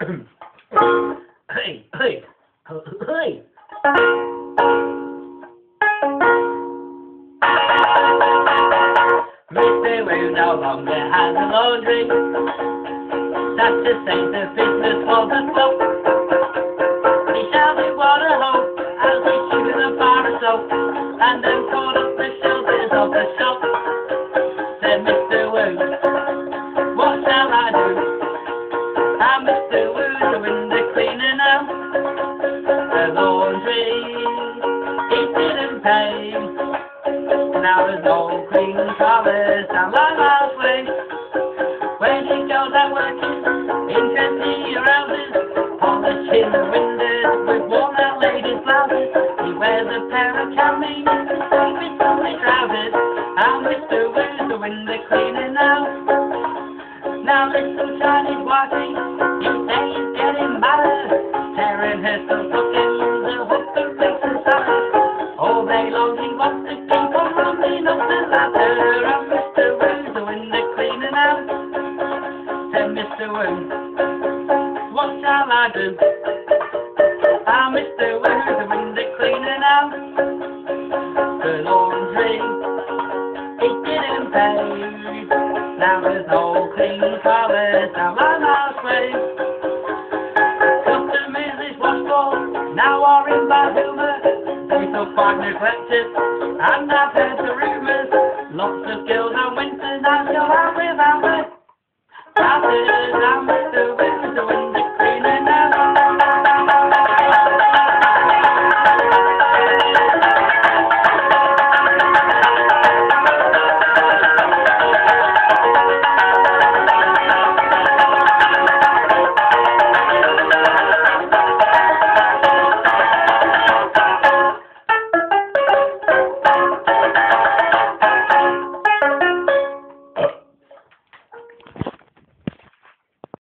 hey, hey, hey. Mr. Wu no longer has a laundry. That's to say the business was a flop. He shouted what a hope as he shoot a bar of soap and then called Now there's no clean colours down Limehouse way. When he goes out working in trendy houses, polishing the windows with worn out ladies' blouses, he wears a pair of camis, with sunny trousers, and Mr. Doing the cleaning now. Now little Chinese wifey, you say he's getting madder, All he wants to keep on up the ladder, and Mr. Wu's doing the cleaning out. Said Mr. Wu, what shall I do? Ah, Mr. Wu's doing the cleaning out. The laundry, it didn't pay. Now there's no feel and I've heard the rumours. Lots of girls on winter nights go out without me.